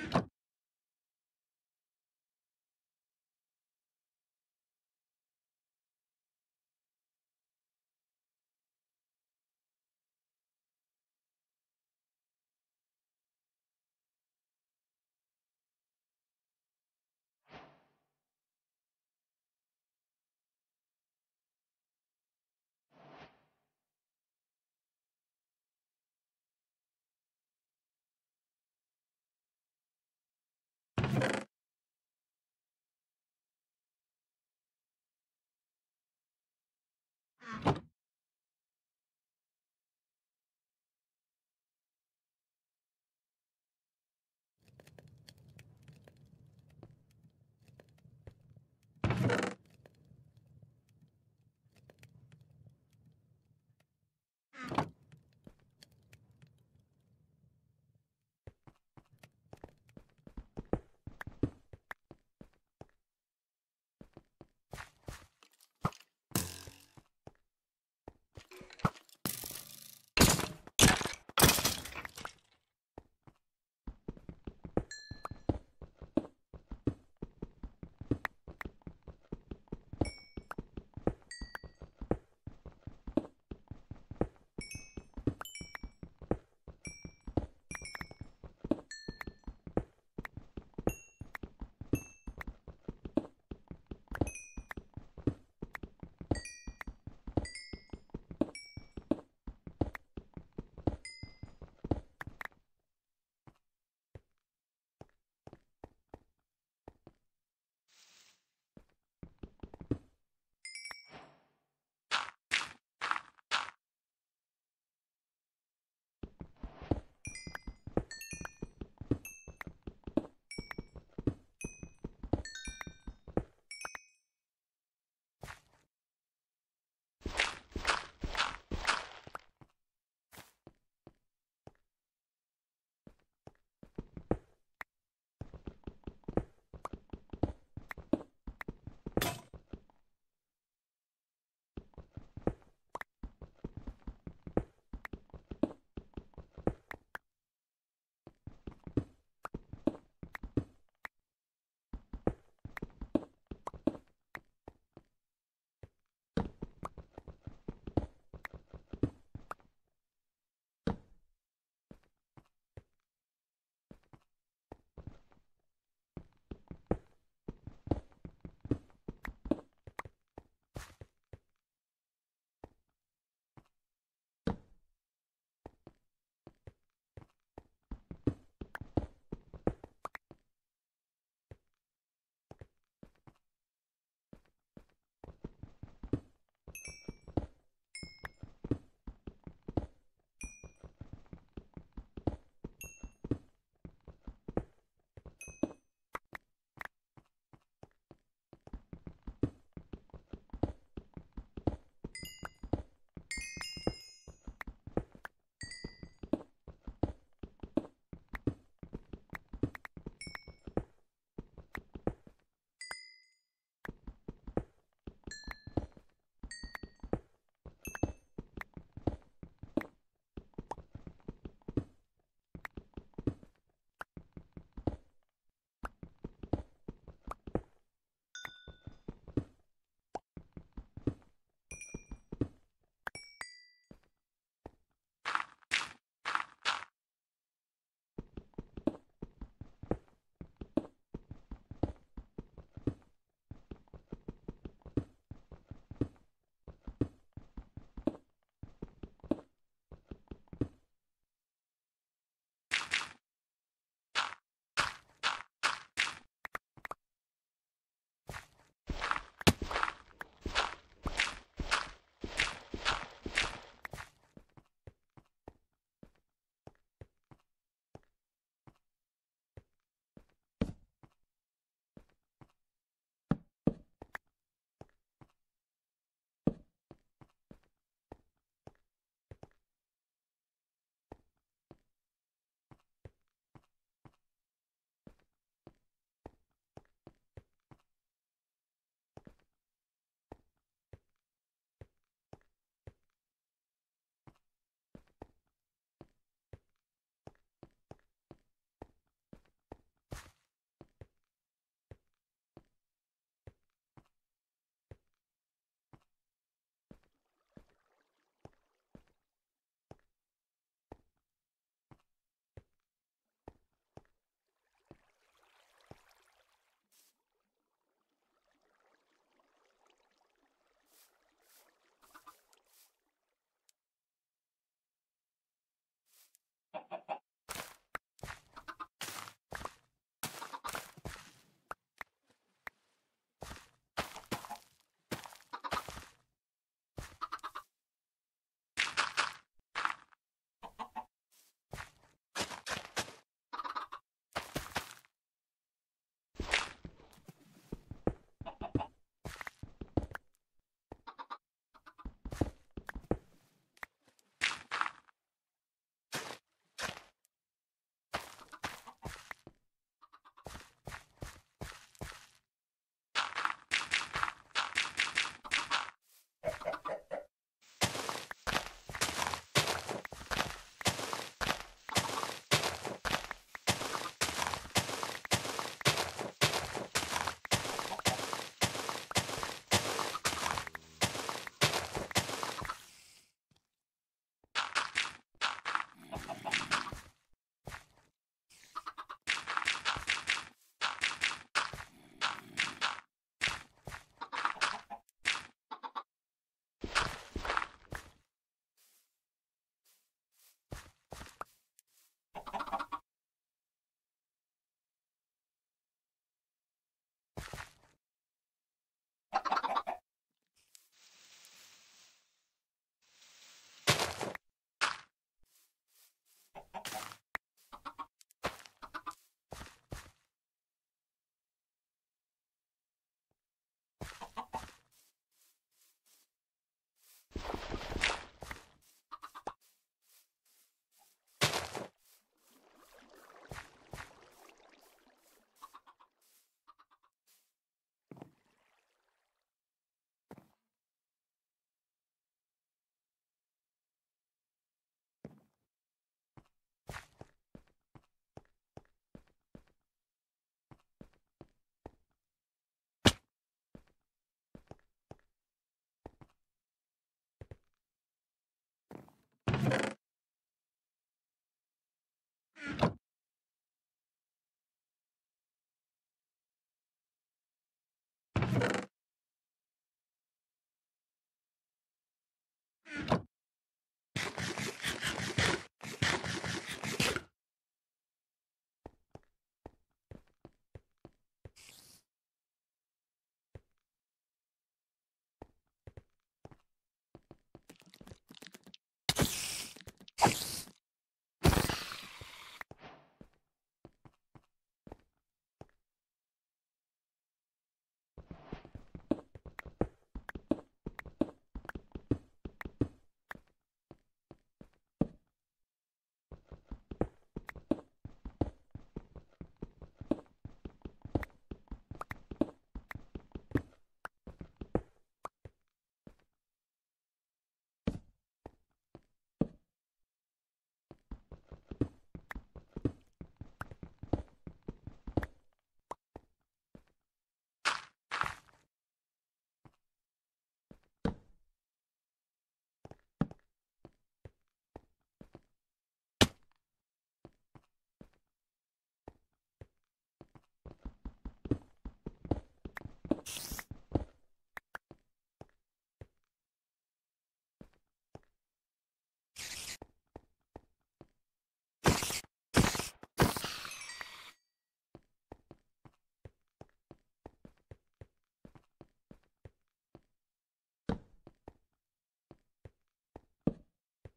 you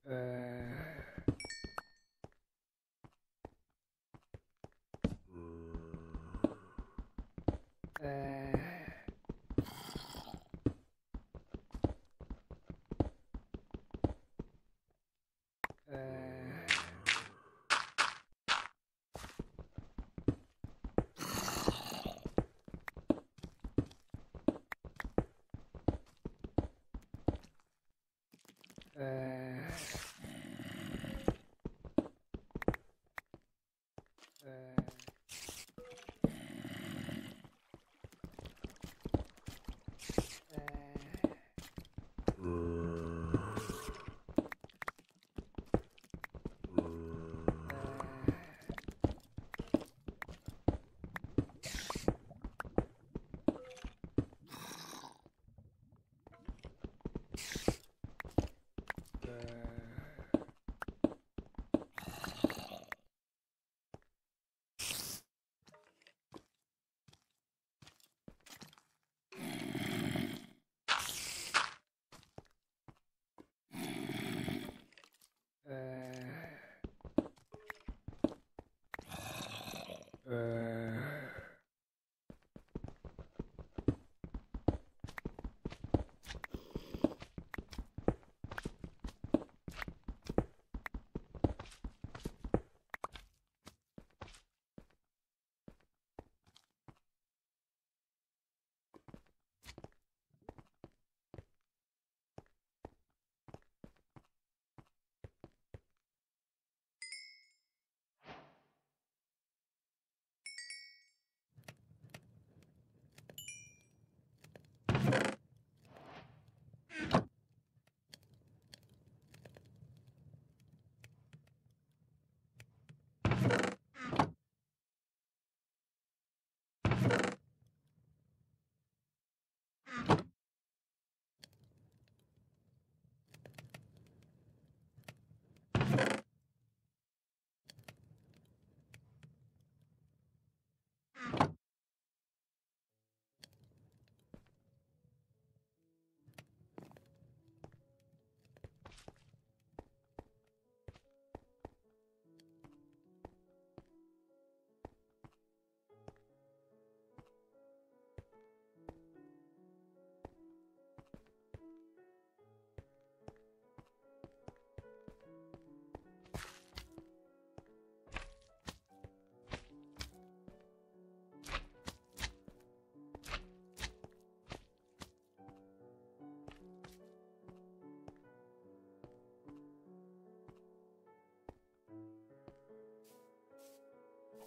Uh... uh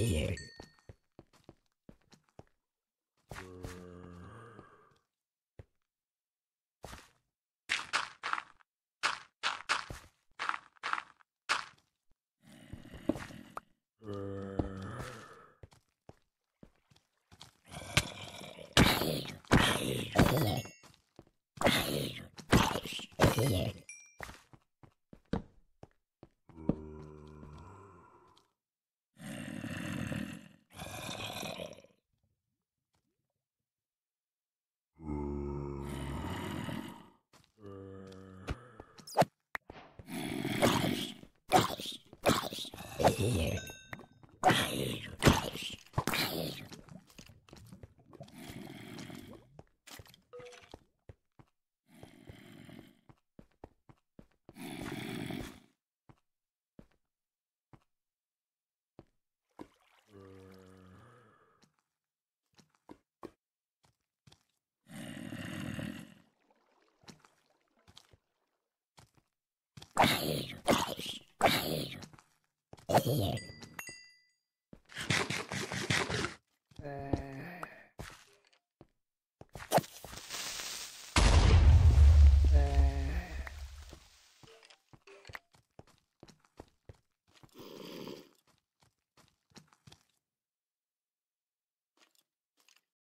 here. Hey with.